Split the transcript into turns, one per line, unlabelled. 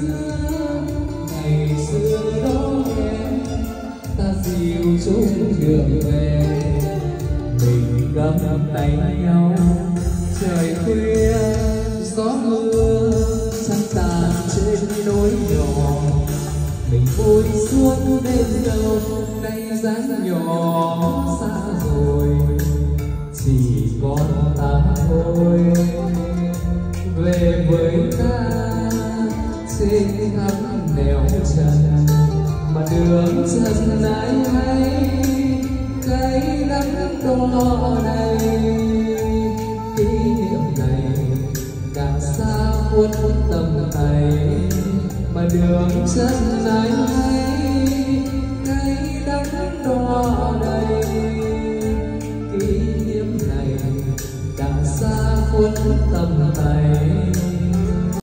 xưa ngày xưa đó em ta dìu chung đường về mình gắm tay nhau trời khuya gió mưa trăng tàn trên núi nhỏ mình vui suốt đêm đâu nay dáng nhỏ xa rồi chỉ còn ta thôi về với ta trên khắp nẻo trần mà đường chân ai hay cái đắng đo này kỷ niệm này đã xa khuất tầm tay mà đường chân ai hay cái đắng đo này kỷ niệm này đã xa khuất tầm tay